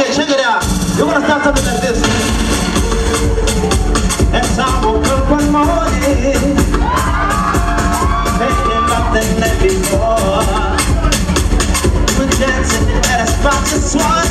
Check it out. You gonna start something like this. As I woke up one morning, thinking the night before. We're dancing at a spot to swan.